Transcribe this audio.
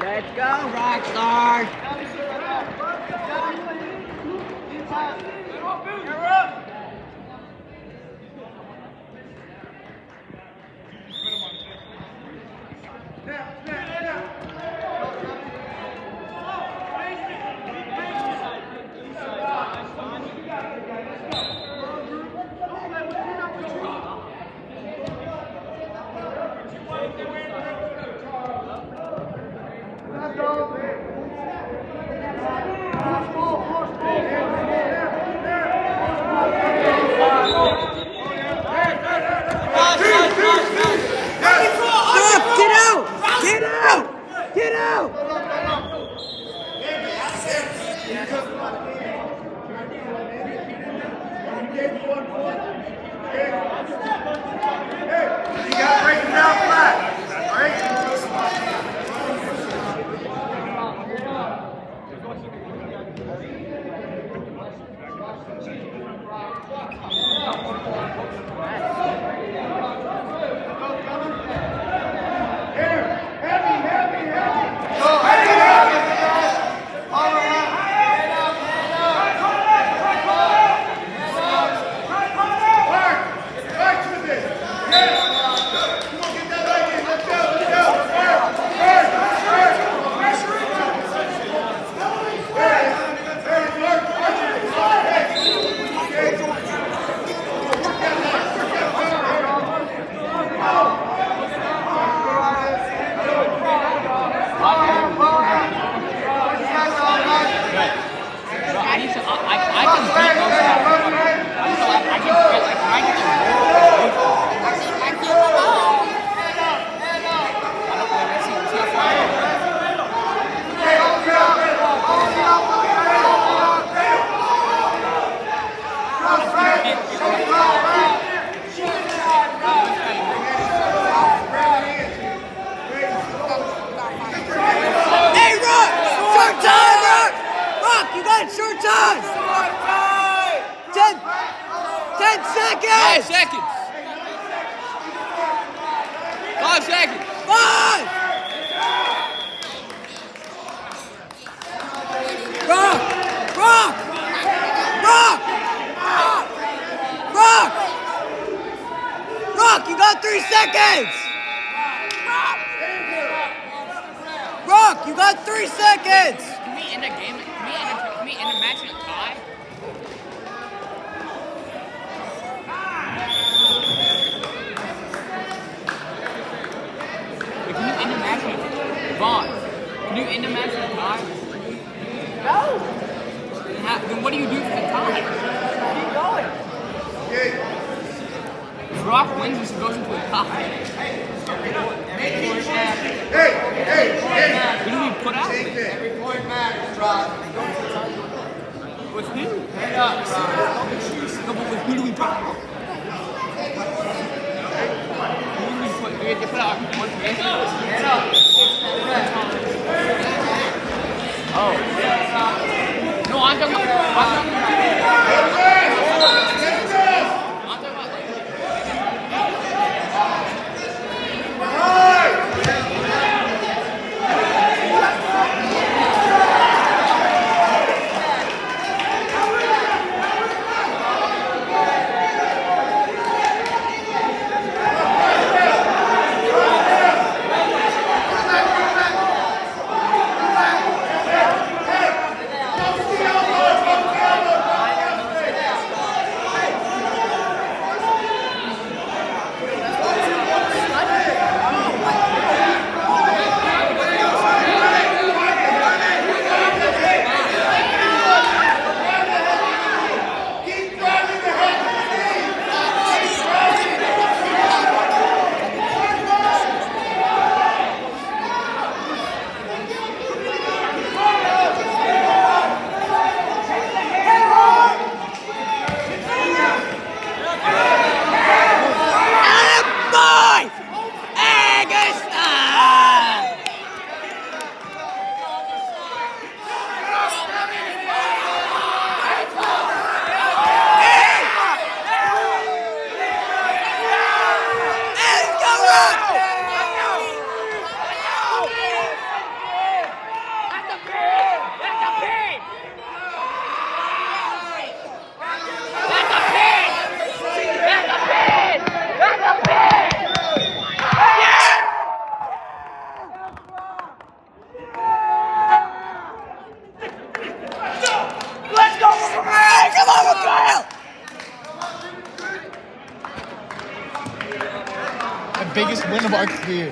Let's go, rock stars. Stop! Ten Five seconds! seconds. Five seconds. Five! Rock! Rock! Rock! Rock! Rock, you got three seconds! Rock, you got three seconds! Can we end a game? Can we end a, can we end a match in a tie? Wait, can you end a match in a Vaughn, can you end a match in a tie? No. Then, how, then what do you do for the tie? Keep going. If Rock wins, this goes into a tie. Hey, hey, hey. Who do we put out? Take with? this. Every point matters, Rod. With who? Head up, Rod. No, but with who do we put out? Who do we put? We have to put out one person. Head up. Oh. No, I'm. I'm biggest win of our career.